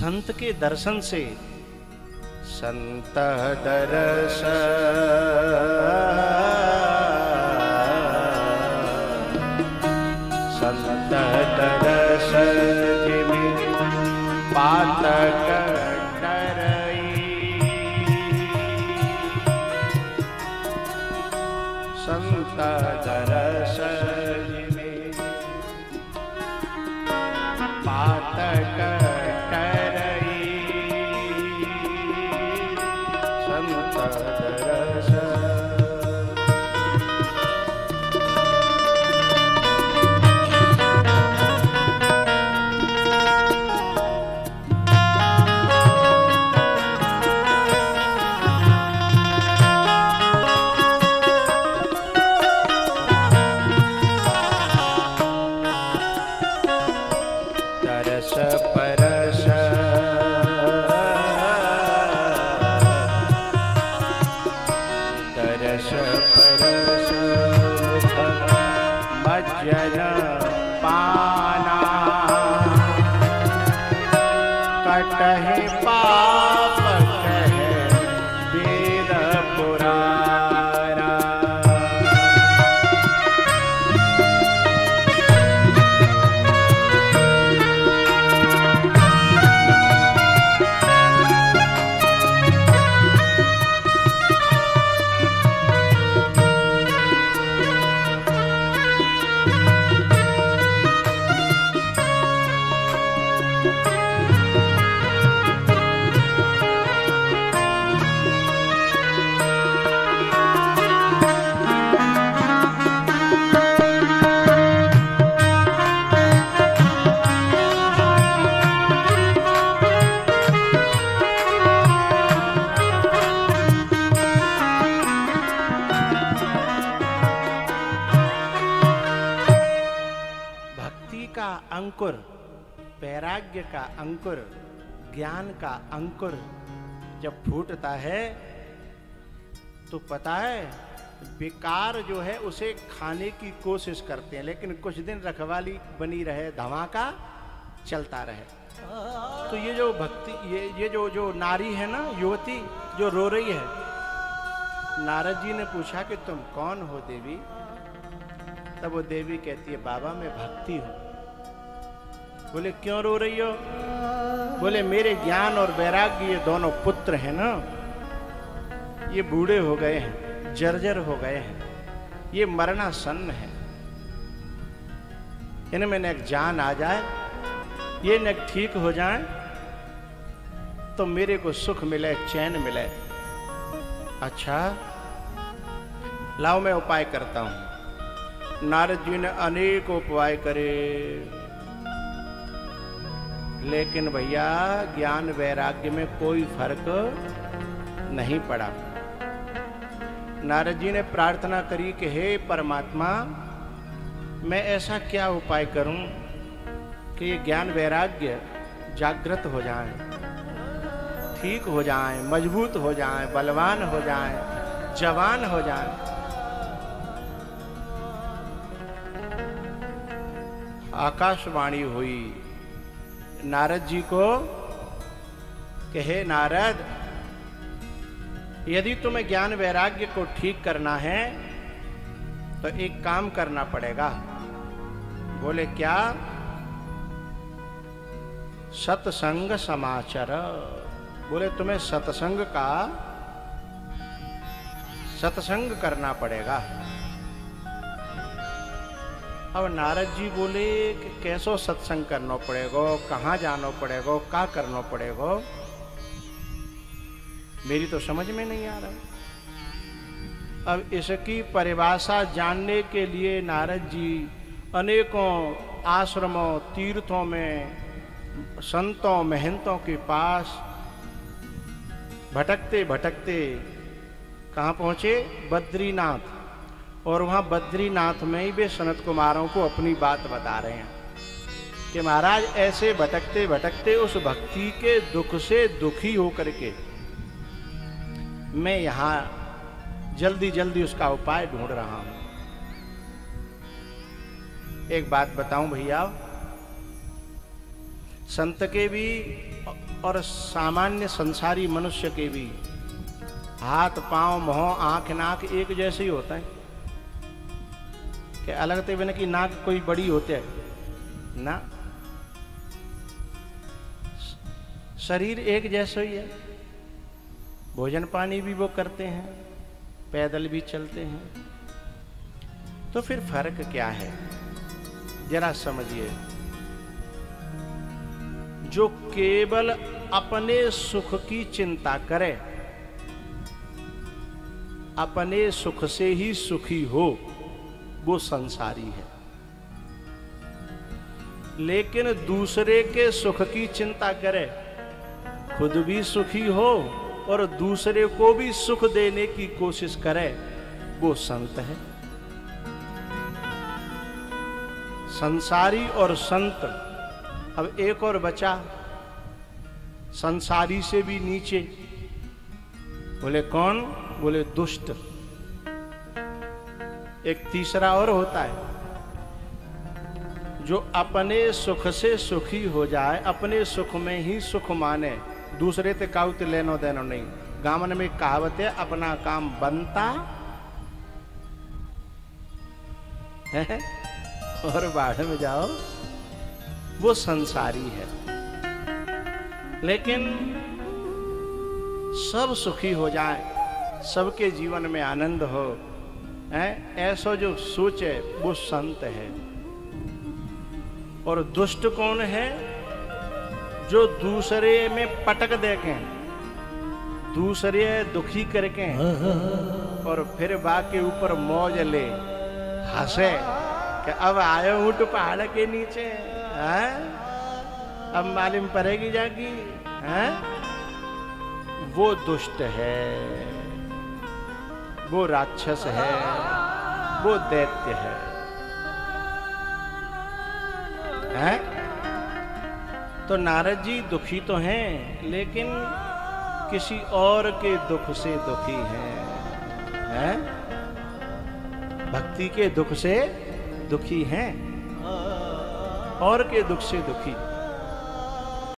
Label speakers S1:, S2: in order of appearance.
S1: संत के दर्शन से। संत दर्श संत दर्श जिमि। पातक संत दर्श पातक संत मज्जन पाना अंकुर, वैराग्य का अंकुर, ज्ञान का अंकुर जब फूटता है तो पता है बेकार जो है उसे खाने की कोशिश करते हैं, लेकिन कुछ दिन रखवाली बनी रहे, धमाका चलता रहे। तो ये जो भक्ति, ये ये जो जो नारी है ना, युवती जो रो रही है, नारद जी ने पूछा कि तुम कौन हो देवी? तब वो देवी कहती है, बाबा, मैं भक्ति हूँ। बोले, क्यों रो रही हो? बोले, मेरे ज्ञान और वैराग्य ये दोनों पुत्र हैं ना। ये बूढ़े हो गए हैं, जर्जर हो गए हैं। ये मरना सन्न है। इनमें न जान आ जाए, ये न ठीक हो जाए तो मेरे को सुख मिले, चैन मिले। अच्छा लाओ, मैं उपाय करता हूँ। नारद जी ने अनेक उपाय करे। लेकिन भैया, ज्ञान वैराग्य में कोई फ़र्क नहीं पड़ा। नारद जी ने प्रार्थना करी कि हे परमात्मा, मैं ऐसा क्या उपाय करूँ कि ये ज्ञान वैराग्य जागृत हो जाए, ठीक हो जाए, मज़बूत हो जाए, बलवान हो जाए, जवान हो जाए? आकाशवाणी हुई। नारद जी को कि हे नारद, यदि तुम्हें ज्ञान वैराग्य को ठीक करना है तो एक काम करना पड़ेगा। बोले, क्या? सत्संग समाचार। बोले, तुम्हें सत्संग का, सत्संग करना पड़ेगा। अब नारद जी बोले कि कैसो सत्संग करना पड़ेगा, कहाँ जाना पड़ेगा क्या करना पड़ेगा? मेरी तो समझ में नहीं आ रहा। अब इसकी परिभाषा जानने के लिए नारद जी अनेकों आश्रमों, तीर्थों में, संतों, महंतों के पास भटकते भटकते कहाँ पहुँचे? बद्रीनाथ। और वहाँ बद्रीनाथ में ही वे सनत कुमारों को अपनी बात बता रहे हैं कि महाराज, ऐसे भटकते भटकते उस भक्ति के दुख से दुखी होकर के मैं यहाँ जल्दी जल्दी उसका उपाय ढूंढ रहा हूँ। एक बात बताऊँ भैया, संत के भी और सामान्य संसारी मनुष्य के भी हाथ, पाँव, मोह, आँख, नाक एक जैसे ही होता है। कि अलग ते बिना की नाक कोई बड़ी होते है, ना। शरीर एक जैसा ही है। भोजन पानी भी वो करते हैं, पैदल भी चलते हैं। तो फिर फ़र्क क्या है? जरा समझिए। जो केवल अपने सुख की चिंता करे, अपने सुख से ही सुखी हो वो संसारी है। लेकिन दूसरे के सुख की चिंता करे। खुद भी सुखी हो और दूसरे को भी सुख देने की कोशिश करे, वो संत है। संसारी और संत। अब एक और बचा। संसारी से भी नीचे। बोले कौन? बोले दुष्ट। एक तीसरा और होता है। जो अपने सुख से सुखी हो जाए, अपने सुख में ही सुख माने, दूसरे ते काउत लेनो देनो नहीं। गामन में कहावत है, अपना काम बनता है और बाढ़ में जाओ, वो संसारी है। लेकिन सब सुखी हो जाए, सबके जीवन में आनंद हो है? ऐसा जो सोचे, वो संत है। और दुष्ट कौन है? जो दूसरे में पटक देखे दूसरे दुखी करके और फिर बा के ऊपर मौज ले। हंसे कि अब आयो ऊट पहाड़ के नीचे। है? अब मालूम पड़ेगी जागी है? वो दुष्ट है। वो राक्षस है, वो दैत्य है। हैं? तो नारद जी दुखी तो हैं, लेकिन किसी और के दुख से दुखी हैं। हैं? भक्ति के दुख से दुखी हैं, और के दुख से दुखी।